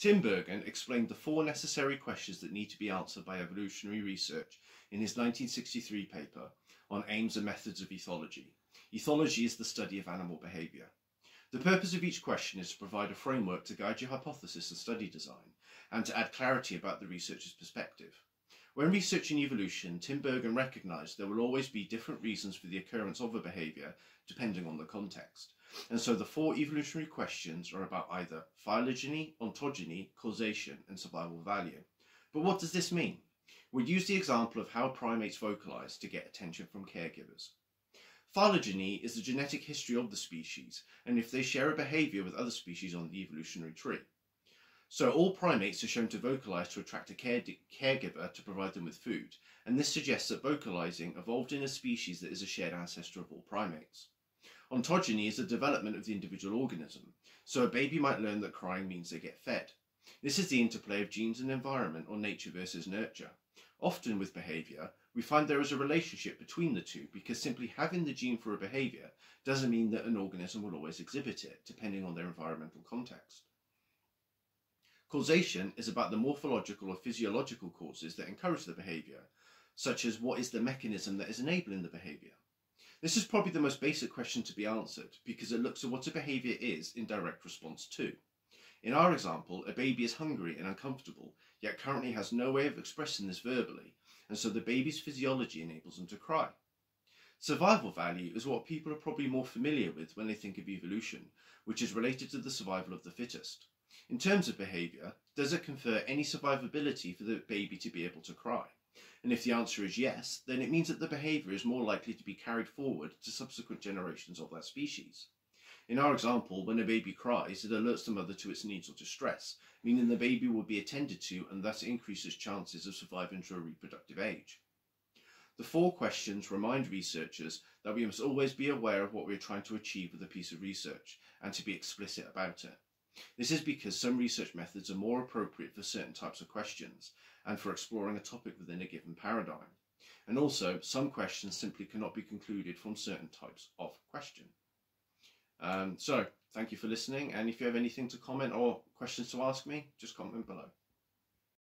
Tinbergen explained the four necessary questions that need to be answered by evolutionary research in his 1963 paper on aims and methods of ethology. Ethology is the study of animal behaviour. The purpose of each question is to provide a framework to guide your hypothesis and study design, and to add clarity about the researcher's perspective. When researching evolution, Tinbergen recognised there will always be different reasons for the occurrence of a behaviour depending on the context. And so the four evolutionary questions are about either phylogeny, ontogeny, causation, and survival value. But what does this mean? We'd use the example of how primates vocalise to get attention from caregivers. Phylogeny is the genetic history of the species, and if they share a behaviour with other species on the evolutionary tree. So all primates are shown to vocalize to attract a care caregiver to provide them with food, and this suggests that vocalizing evolved in a species that is a shared ancestor of all primates. Ontogeny is the development of the individual organism, so a baby might learn that crying means they get fed. This is the interplay of genes and environment or nature versus nurture. Often with behaviour, we find there is a relationship between the two because simply having the gene for a behaviour doesn't mean that an organism will always exhibit it, depending on their environmental context. Causation is about the morphological or physiological causes that encourage the behaviour, such as what is the mechanism that is enabling the behaviour. This is probably the most basic question to be answered because it looks at what a behaviour is in direct response to. In our example, a baby is hungry and uncomfortable, yet currently has no way of expressing this verbally, and so the baby's physiology enables them to cry. Survival value is what people are probably more familiar with when they think of evolution, which is related to the survival of the fittest. In terms of behaviour, does it confer any survivability for the baby to be able to cry? And if the answer is yes, then it means that the behaviour is more likely to be carried forward to subsequent generations of that species. In our example, when a baby cries, it alerts the mother to its needs or distress, meaning the baby will be attended to and thus increases chances of surviving to a reproductive age. The four questions remind researchers that we must always be aware of what we are trying to achieve with a piece of research and to be explicit about it. This is because some research methods are more appropriate for certain types of questions and for exploring a topic within a given paradigm. And also, some questions simply cannot be concluded from certain types of question. Um, so, thank you for listening, and if you have anything to comment or questions to ask me, just comment below.